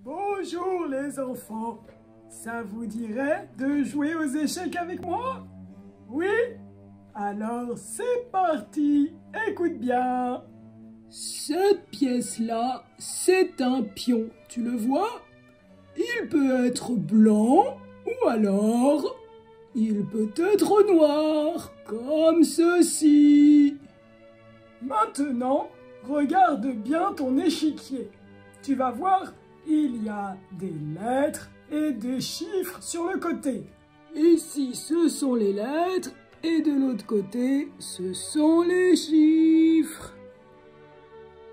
Bonjour les enfants. Ça vous dirait de jouer aux échecs avec moi? Oui? Alors c'est parti. Écoute bien. Cette pièce-là, c'est un pion. Tu le vois? Il peut être blanc ou alors il peut être noir, comme ceci. Maintenant, regarde bien ton échiquier. Tu vas voir, il y a des lettres et des chiffres sur le côté. Ici, ce sont les lettres et de l'autre côté, ce sont les chiffres.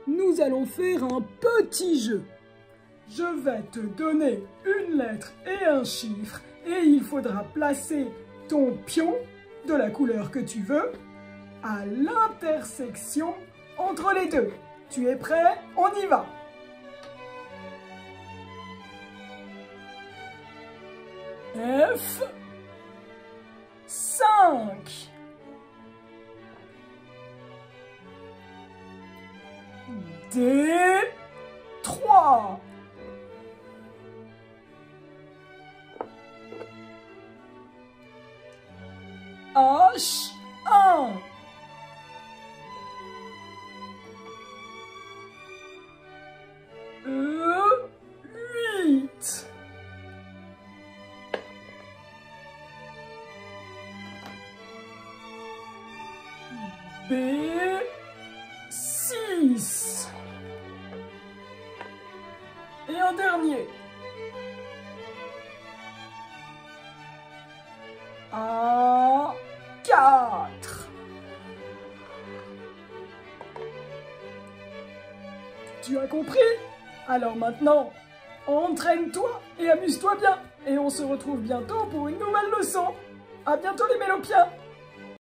Nous allons faire un petit jeu. Je vais te donner une lettre et un chiffre et il faudra placer ton pion de la couleur que tu veux à l'intersection entre les deux. Tu es prêt? On y va F 5 D 3 H 1 B6. Et un dernier. A 4. Tu as compris? Alors maintenant, entraîne-toi et amuse-toi bien. Et on se retrouve bientôt pour une nouvelle leçon. À bientôt les mélopiens